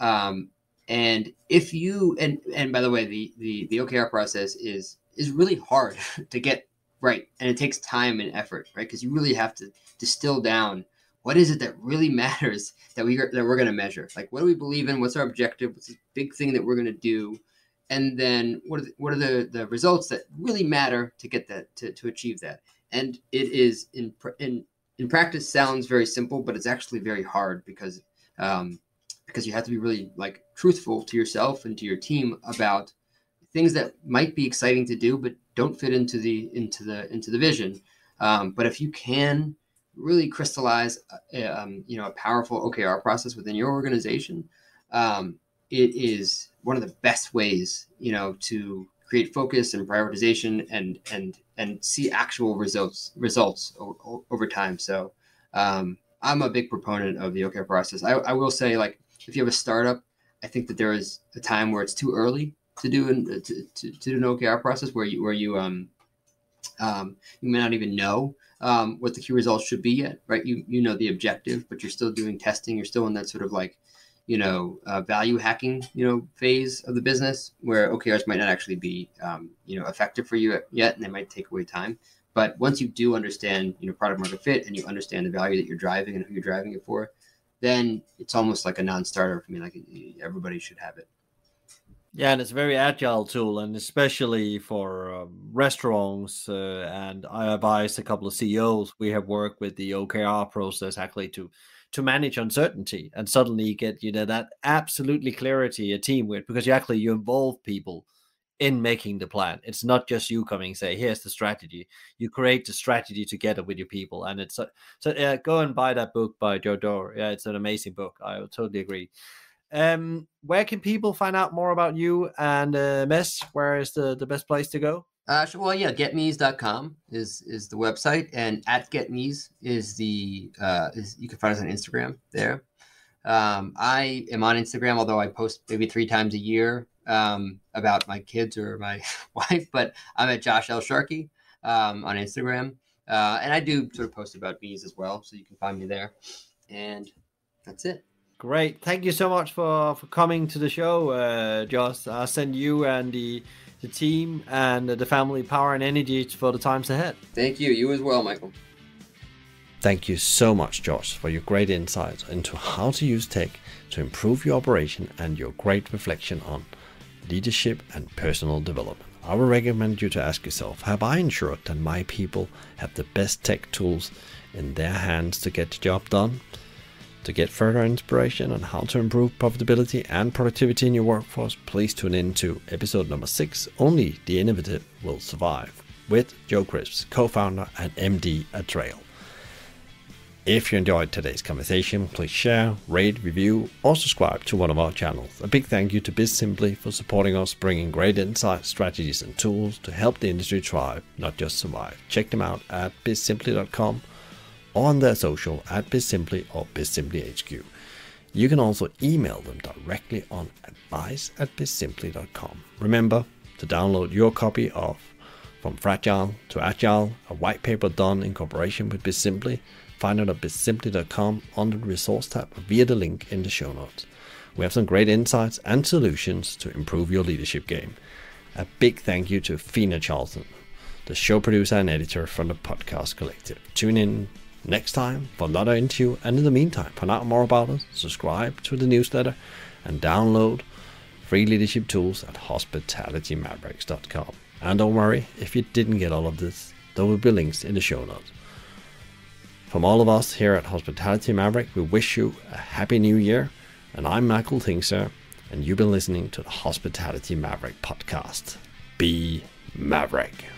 um, and if you and and by the way the the the okr process is is really hard to get right and it takes time and effort right because you really have to distill down what is it that really matters that we that we're going to measure? Like what do we believe in? What's our objective? What's the big thing that we're going to do? And then what are the, what are the, the results that really matter to get that to, to achieve that? And it is in in in practice sounds very simple but it's actually very hard because um, because you have to be really like truthful to yourself and to your team about things that might be exciting to do but don't fit into the into the into the vision. Um, but if you can really crystallize uh, um, you know a powerful okr process within your organization um, it is one of the best ways, you know, to create focus and prioritization and and and see actual results results o- over time. So um, I'm a big proponent of the OKR process. I, I will say, like, if you have a startup, I think that there is a time where it's too early to do an to, to, to do an OKR process where you where you um um, you may not even know um, what the key results should be yet, right? You you know the objective, but you're still doing testing. You're still in that sort of like you know, uh, value hacking, you know, phase of the business where OKRs might not actually be, um, you know, effective for you yet, and they might take away time. But once you do understand, you know, product market fit and you understand the value that you're driving and who you're driving it for, then it's almost like a non-starter for me. Like everybody should have it. Yeah, and it's a very agile tool, and especially for um, restaurants. Uh, and I advise a couple of CEOs. We have worked with the OKR process actually to to manage uncertainty and suddenly get you know that absolutely clarity a team with because you actually you involve people in making the plan it's not just you coming say here's the strategy you create the strategy together with your people and it's so, so uh, go and buy that book by joe doerr yeah it's an amazing book i totally agree um where can people find out more about you and uh meez where is the the best place to go uh, well, yeah, getmeez.com is is the website, and at getmeez is the uh, is you can find us on Instagram there. Um, I am on Instagram, although I post maybe three times a year um, about my kids or my wife, but I'm at Josh L Sharkey um, on Instagram, uh, and I do sort of post about bees as well, so you can find me there. And that's it. Great, thank you so much for for coming to the show, uh, Josh. I'll send you and the the team and the family power and energy for the times ahead. Thank you. You as well, Michael. Thank you so much, Josh, for your great insights into how to use tech to improve your operation and your great reflection on leadership and personal development. I would recommend you to ask yourself Have I ensured that my people have the best tech tools in their hands to get the job done? To get further inspiration on how to improve profitability and productivity in your workforce, please tune in to episode number 6 Only the Innovative Will Survive with Joe Cripps, co founder and MD at Trail. If you enjoyed today's conversation, please share, rate, review, or subscribe to one of our channels. A big thank you to BizSimply for supporting us, bringing great insights, strategies, and tools to help the industry thrive, not just survive. Check them out at bizsimply.com on their social at BizSimply or BizSimplyHQ. You can also email them directly on advice at bizsimply.com. Remember to download your copy of From Fragile to Agile, a white paper done in cooperation with BizSimply. Find it at bizsimply.com under the resource tab via the link in the show notes. We have some great insights and solutions to improve your leadership game. A big thank you to Fina Charlton, the show producer and editor from the podcast collective. Tune in next time for another interview, and in the meantime, find out more about us, subscribe to the newsletter, and download free leadership tools at hospitalitymavericks.com. And don't worry if you didn't get all of this, there will be links in the show notes. From all of us here at Hospitality Maverick, we wish you a happy new year. And I'm Michael Tingsager, and you've been listening to the Hospitality Maverick podcast. Be Maverick.